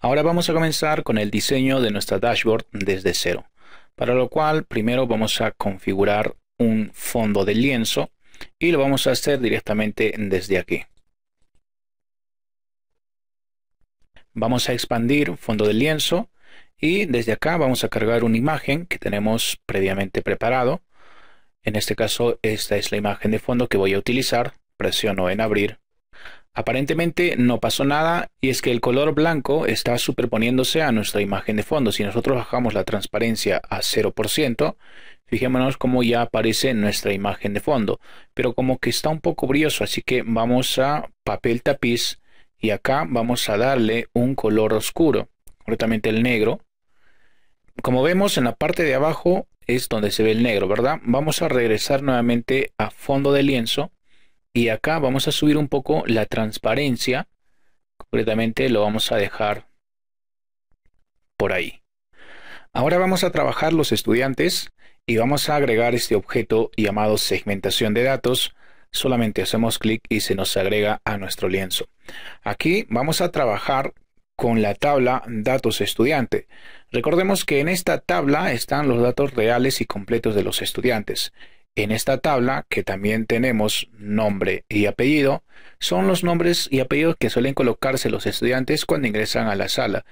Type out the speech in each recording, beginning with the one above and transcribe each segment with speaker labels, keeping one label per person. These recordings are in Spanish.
Speaker 1: Ahora vamos a comenzar con el diseño de nuestra dashboard desde cero, para lo cual primero vamos a configurar un fondo de lienzo y lo vamos a hacer directamente desde aquí. Vamos a expandir fondo de lienzo y desde acá vamos a cargar una imagen que tenemos previamente preparado. En este caso esta es la imagen de fondo que voy a utilizar. Presiono en abrir Aparentemente no pasó nada y es que el color blanco está superponiéndose a nuestra imagen de fondo. Si nosotros bajamos la transparencia a 0%, fijémonos cómo ya aparece nuestra imagen de fondo. Pero como que está un poco brilloso, así que vamos a papel tapiz y acá vamos a darle un color oscuro, concretamente el negro. Como vemos en la parte de abajo es donde se ve el negro, ¿verdad? Vamos a regresar nuevamente a fondo de lienzo y acá vamos a subir un poco la transparencia. Concretamente lo vamos a dejar por ahí. Ahora vamos a trabajar los estudiantes y vamos a agregar este objeto llamado segmentación de datos. Solamente hacemos clic y se nos agrega a nuestro lienzo. Aquí vamos a trabajar con la tabla datos estudiante. Recordemos que en esta tabla están los datos reales y completos de los estudiantes. En esta tabla, que también tenemos nombre y apellido, son los nombres y apellidos que suelen colocarse los estudiantes cuando ingresan a la sala.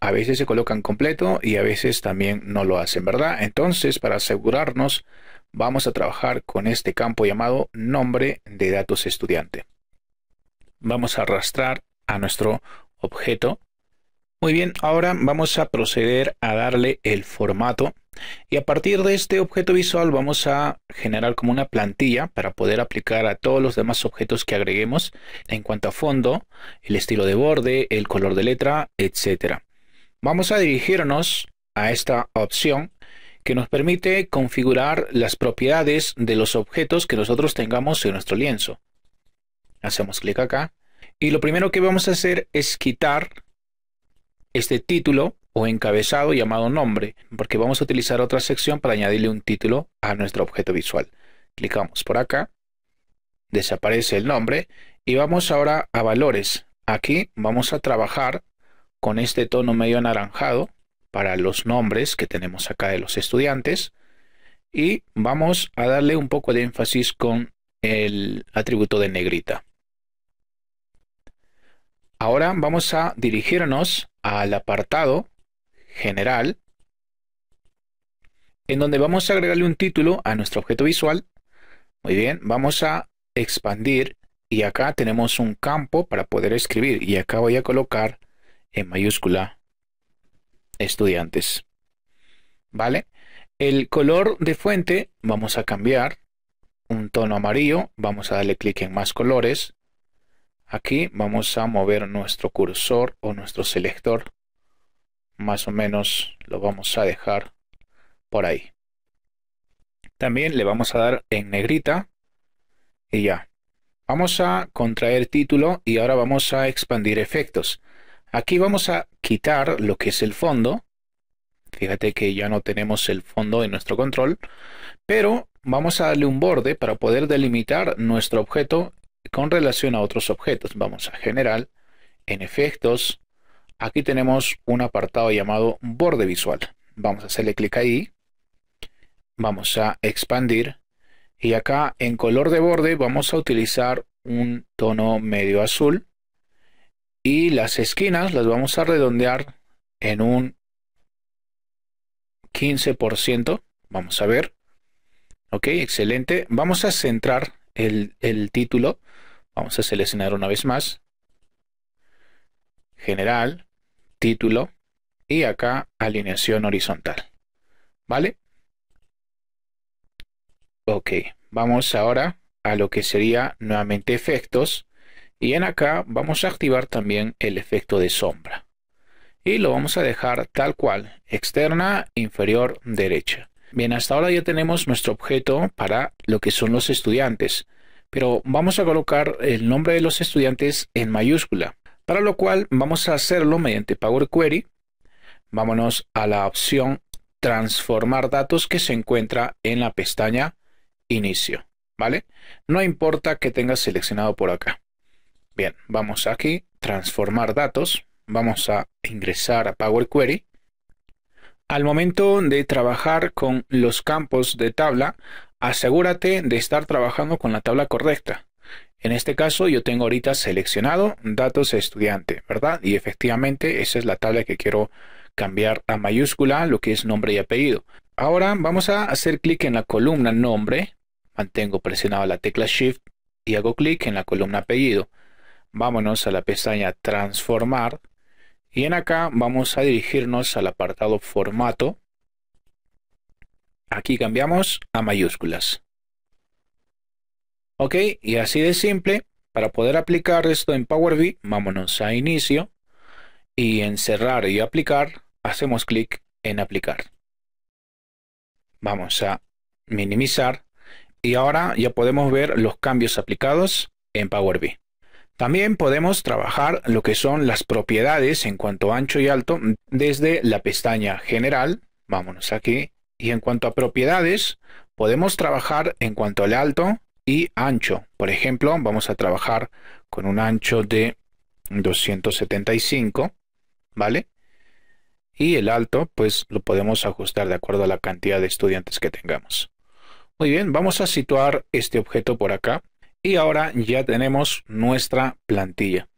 Speaker 1: A veces se colocan completo y a veces también no lo hacen, ¿verdad? Entonces, para asegurarnos, vamos a trabajar con este campo llamado nombre de datos estudiante. Vamos a arrastrar a nuestro objeto. Muy bien, ahora vamos a proceder a darle el formato y a partir de este objeto visual vamos a generar como una plantilla para poder aplicar a todos los demás objetos que agreguemos en cuanto a fondo, el estilo de borde, el color de letra, etc. Vamos a dirigirnos a esta opción que nos permite configurar las propiedades de los objetos que nosotros tengamos en nuestro lienzo. Hacemos clic acá y lo primero que vamos a hacer es quitar este título o encabezado llamado nombre, porque vamos a utilizar otra sección para añadirle un título a nuestro objeto visual. Clicamos por acá, desaparece el nombre y vamos ahora a valores. Aquí vamos a trabajar con este tono medio anaranjado para los nombres que tenemos acá de los estudiantes y vamos a darle un poco de énfasis con el atributo de negrita. Ahora vamos a dirigirnos al apartado general, en donde vamos a agregarle un título a nuestro objeto visual. Muy bien, vamos a expandir y acá tenemos un campo para poder escribir y acá voy a colocar en mayúscula estudiantes. ¿Vale? El color de fuente vamos a cambiar un tono amarillo, vamos a darle clic en más colores. Aquí vamos a mover nuestro cursor o nuestro selector más o menos lo vamos a dejar por ahí. También le vamos a dar en negrita y ya. Vamos a contraer título y ahora vamos a expandir efectos. Aquí vamos a quitar lo que es el fondo. Fíjate que ya no tenemos el fondo en nuestro control, pero vamos a darle un borde para poder delimitar nuestro objeto con relación a otros objetos. Vamos a general, en efectos, aquí tenemos un apartado llamado borde visual. Vamos a hacerle clic ahí. Vamos a expandir. Y acá en color de borde vamos a utilizar un tono medio azul. Y las esquinas las vamos a redondear en un 15%. Vamos a ver. Ok, excelente. Vamos a centrar el, el título. Vamos a seleccionar una vez más general, título y acá alineación horizontal. ¿Vale? Ok, vamos ahora a lo que sería nuevamente efectos. Y en acá vamos a activar también el efecto de sombra. Y lo vamos a dejar tal cual externa inferior derecha. Bien hasta ahora ya tenemos nuestro objeto para lo que son los estudiantes. Pero vamos a colocar el nombre de los estudiantes en mayúscula para lo cual vamos a hacerlo mediante Power Query. Vámonos a la opción transformar datos que se encuentra en la pestaña inicio, ¿vale? No importa que tengas seleccionado por acá. Bien, vamos aquí, transformar datos, vamos a ingresar a Power Query. Al momento de trabajar con los campos de tabla, asegúrate de estar trabajando con la tabla correcta. En este caso yo tengo ahorita seleccionado datos estudiante, ¿verdad? Y efectivamente esa es la tabla que quiero cambiar a mayúscula, lo que es nombre y apellido. Ahora vamos a hacer clic en la columna nombre, mantengo presionada la tecla Shift y hago clic en la columna apellido. Vámonos a la pestaña transformar y en acá vamos a dirigirnos al apartado formato. Aquí cambiamos a mayúsculas. Ok, y así de simple, para poder aplicar esto en Power BI, vámonos a inicio y en cerrar y aplicar, hacemos clic en aplicar. Vamos a minimizar y ahora ya podemos ver los cambios aplicados en Power BI. También podemos trabajar lo que son las propiedades en cuanto a ancho y alto desde la pestaña general. Vámonos aquí. Y en cuanto a propiedades, podemos trabajar en cuanto al alto y ancho. Por ejemplo, vamos a trabajar con un ancho de 275, ¿vale? Y el alto, pues lo podemos ajustar de acuerdo a la cantidad de estudiantes que tengamos. Muy bien, vamos a situar este objeto por acá. Y ahora ya tenemos nuestra plantilla.